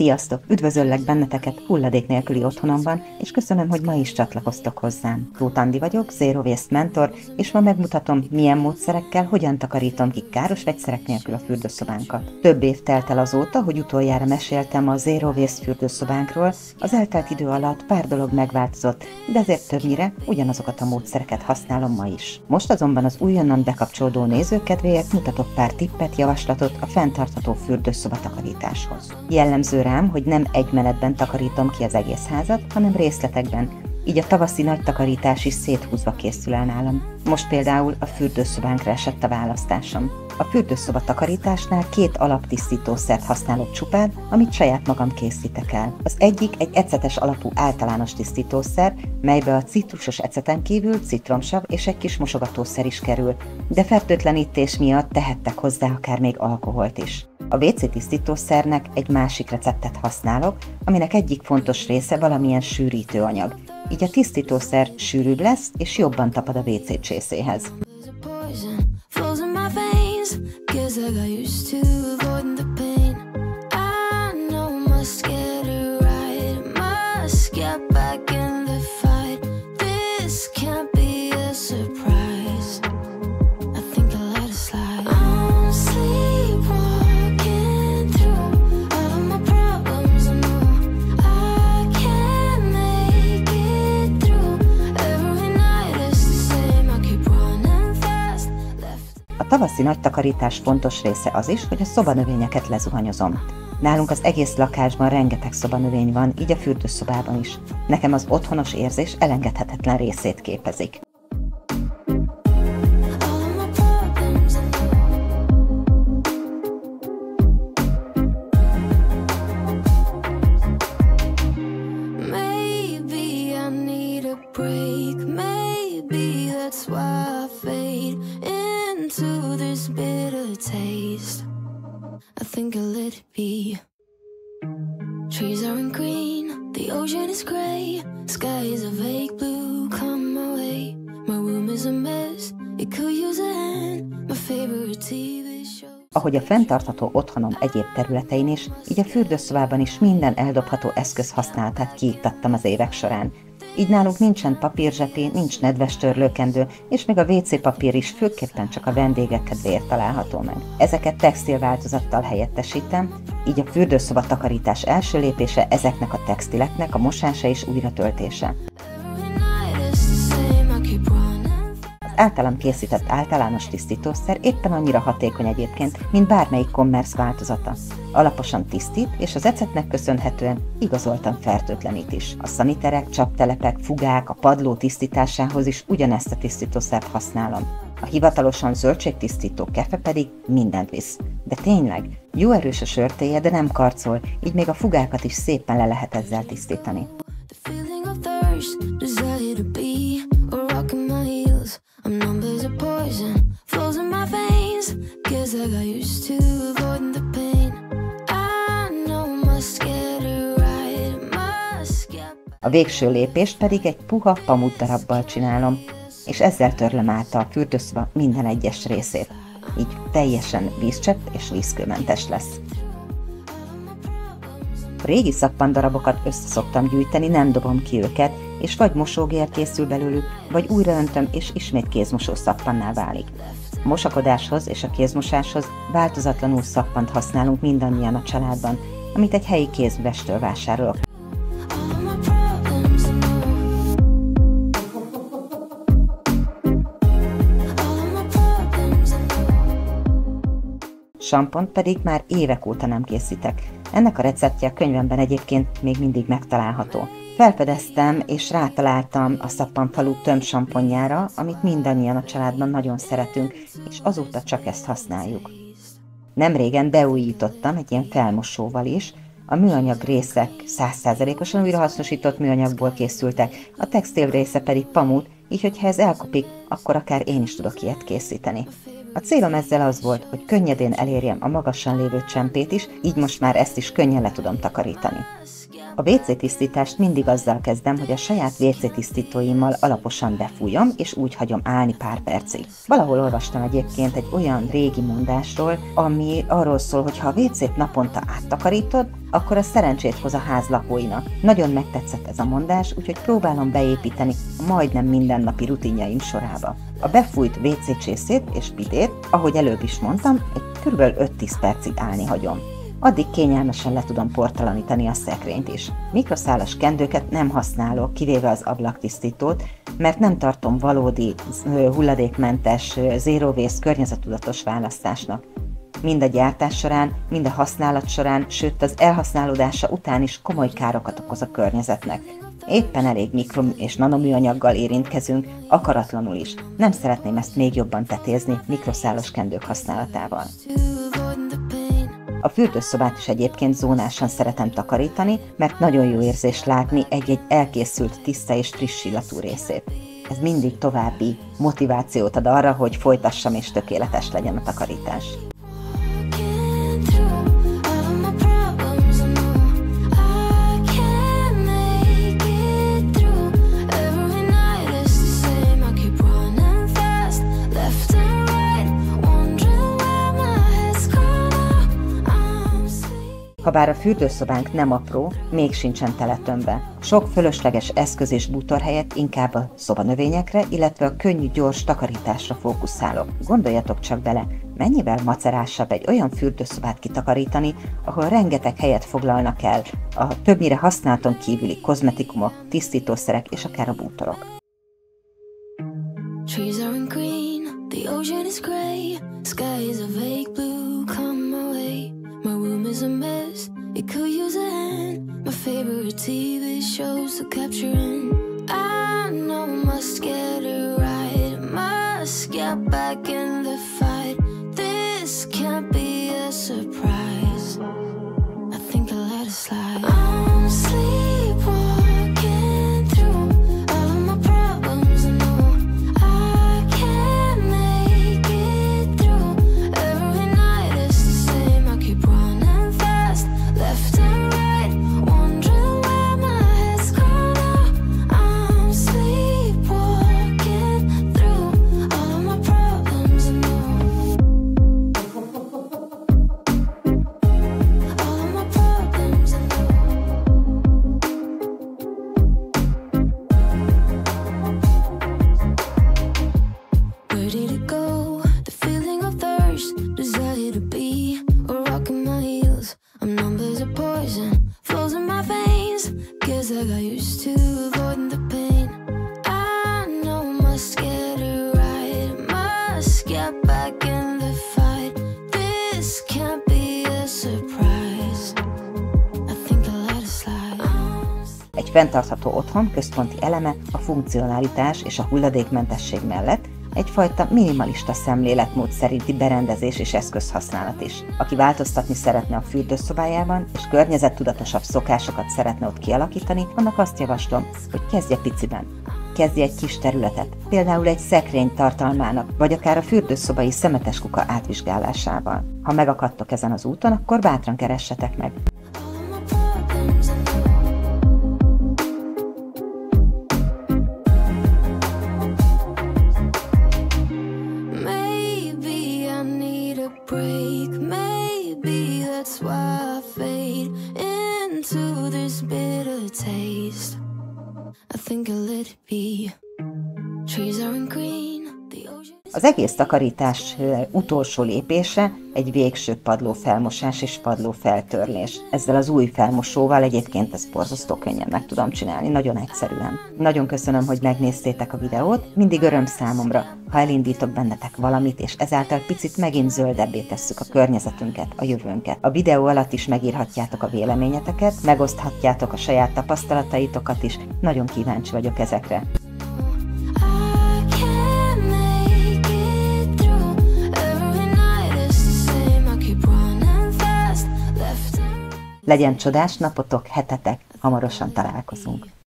Sziasztok! Üdvözöllek benneteket hulladék nélküli otthonomban, és köszönöm, hogy ma is csatlakoztok hozzám. Tóth Andi vagyok, Zero Waste Mentor, és ma megmutatom, milyen módszerekkel hogyan takarítom ki káros vegyszerek nélkül a fürdőszobánkat. Több év telt el azóta, hogy utoljára meséltem a Zero Waste fürdőszobánkról, az eltelt idő alatt pár dolog megváltozott, de ezért többnyire ugyanazokat a módszereket használom ma is. Most azonban az újonnan bekapcsolódó nézők kedvéért mutatok pár tippet, javaslatot a fenntartható fürdőszoba takarításhoz. Jellemző rám, hogy nem egy menetben takarítom ki az egész házat, hanem részletekben, így a tavaszi nagy takarítás is széthúzva készül el nálam. Most például a fürdőszobánkra esett a választásom. A fürdőszoba takarításnál két alaptisztítószert használok csupán, amit saját magam készítek el. Az egyik egy ecetes alapú általános tisztítószer, melybe a citrusos eceten kívül citromsav és egy kis mosogatószer is kerül, de fertőtlenítés miatt tehettek hozzá akár még alkoholt is. A WC tisztítószernek egy másik receptet használok, aminek egyik fontos része valamilyen sűrítőanyag, így a tisztítószer sűrűbb lesz és jobban tapad a WC csészéhez. Tavaszi nagy takarítás fontos része az is, hogy a szobanövényeket lezuhanyozom. Nálunk az egész lakásban rengeteg szobanövény van, így a fürdőszobában is. Nekem az otthonos érzés elengedhetetlen részét képezik. break, maybe that's why Let it be. Trees aren't green, the ocean is gray, sky is a vague blue. Come my my room is a mess. It could use a hand, my favorite TV. Ahogy a fenntartható otthonom egyéb területein is, így a fürdőszobában is minden eldobható eszköz használatát kiiktattam az évek során, így nálunk nincsen papírzsepi, nincs nedves törlőkendő, és még a WC papír is főképpen csak a vendégek kedvéért található meg. Ezeket textil változattal helyettesítem, így a fürdőszoba takarítás első lépése ezeknek a textileknek a mosása és újratöltése. Általam készített általános tisztítószer éppen annyira hatékony egyébként, mint bármelyik commerce változata. Alaposan tisztít, és az ecetnek köszönhetően igazoltan fertőtlenít is. A szaniterek, csaptelepek, fugák, a padló tisztításához is ugyanezt a tisztítószert használom. A hivatalosan zöldségtisztító kefe pedig mindent visz. De tényleg, jó erős a sörtéje, de nem karcol, így még a fugákat is szépen le lehet ezzel tisztítani. I'm A végső lépést pedig egy puha pamut darabbal csinálom, és ezzel törlöm át a fürdőszoba minden egyes részét. Így teljesen vízcsepp és vízkőmentes lesz. A régi szappandarabokat össze szoktam gyűjteni, nem dobom ki őket, és vagy mosógér készül belőlük, vagy újraöntöm, és ismét kézmosó szappanná válik. A mosakodáshoz és a kézmosáshoz változatlanul szappant használunk mindannyian a családban, amit egy helyi kézművestől vásárolok. Sampont pedig már évek óta nem készítek. Ennek a receptje a könyvemben egyébként még mindig megtalálható. Felfedeztem és rátaláltam a szappanfalú tömsamponjára, amit mindannyian a családban nagyon szeretünk, és azóta csak ezt használjuk. Nem régen beújítottam egy ilyen felmosóval is, a műanyag részek 100%-osan újrahasznosított műanyagból készültek, a textil része pedig pamut, így hogyha ez elkopik, akkor akár én is tudok ilyet készíteni. A célom ezzel az volt, hogy könnyedén elérjem a magasan lévő csempét is, így most már ezt is könnyen le tudom takarítani. A WC tisztítást mindig azzal kezdem, hogy a saját WC tisztítóimmal alaposan befújom, és úgy hagyom állni pár percig. Valahol olvastam egyébként egy olyan régi mondásról, ami arról szól, hogy ha a WC-t naponta áttakarítod, akkor a szerencsét hoz a ház lakóinak. Nagyon megtetszett ez a mondás, úgyhogy próbálom beépíteni a majdnem mindennapi rutinjaim sorába. A befújt WC csészét és pitét, ahogy előbb is mondtam, egy kb. 5-10 percig állni hagyom addig kényelmesen le tudom portalanítani a szekrényt is. Mikroszálas kendőket nem használok, kivéve az ablaktisztítót, mert nem tartom valódi hulladékmentes, zero waste környezetudatos választásnak. Mind a gyártás során, mind a használat során, sőt az elhasználódása után is komoly károkat okoz a környezetnek. Éppen elég mikro- és nanoműanyaggal érintkezünk, akaratlanul is. Nem szeretném ezt még jobban tetézni mikroszálas kendők használatával. A fürdőszobát is egyébként zónásan szeretem takarítani, mert nagyon jó érzés látni egy-egy elkészült tiszta és friss illatú részét. Ez mindig további motivációt ad arra, hogy folytassam és tökéletes legyen a takarítás. Habár a fürdőszobánk nem apró, még sincsen teletömbe. Sok fölösleges eszköz és bútor helyett inkább a szobanövényekre, illetve a könnyű, gyors takarításra fókuszálok. Gondoljatok csak bele, mennyivel macerásabb egy olyan fürdőszobát kitakarítani, ahol rengeteg helyet foglalnak el a többnyire használaton kívüli kozmetikumok, tisztítószerek és akár a bútorok. Trees are green, the ocean is gray, sky is a vague blue, come away. My room is a mess, it could use a hand My favorite TV shows are capturing. I know I must get it right Must get back in fenntartható otthon központi eleme a funkcionalitás és a hulladékmentesség mellett egyfajta minimalista szemléletmód szerinti berendezés és eszközhasználat is. Aki változtatni szeretne a fürdőszobájában, és környezettudatosabb szokásokat szeretne ott kialakítani, annak azt javaslom, hogy kezdje piciben. Kezdje egy kis területet, például egy szekrény tartalmának, vagy akár a fürdőszobai szemetes kuka átvizsgálásával. Ha megakadtok ezen az úton, akkor bátran keressetek meg. break. Maybe that's why I fade into this bitter taste. I think I'll let it be. Trees aren't green. Az egész takarítás utolsó lépése egy végső padló felmosás és padló feltörlés. Ezzel az új felmosóval egyébként ez borzasztó könnyen meg tudom csinálni, nagyon egyszerűen. Nagyon köszönöm, hogy megnéztétek a videót, mindig öröm számomra, ha elindítok bennetek valamit, és ezáltal picit megint zöldebbé tesszük a környezetünket, a jövőnket. A videó alatt is megírhatjátok a véleményeteket, megoszthatjátok a saját tapasztalataitokat is, nagyon kíváncsi vagyok ezekre. Legyen csodás napotok, hetetek, hamarosan találkozunk.